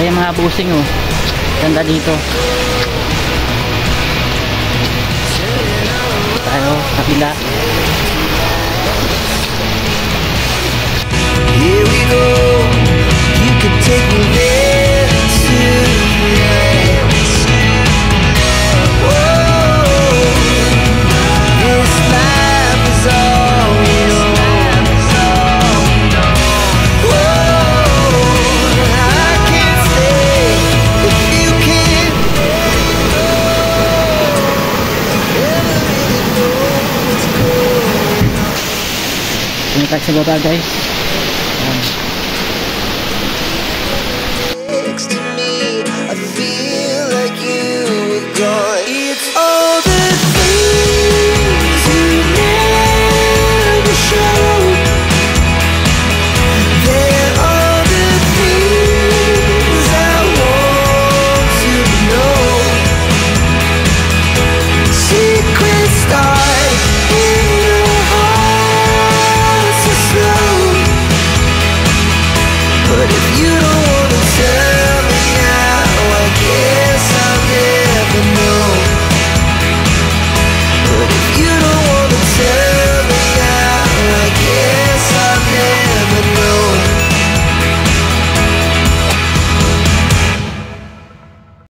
Ayan mga busing oh. Ganda dito. Tayo, kapila. Back to lot, guys.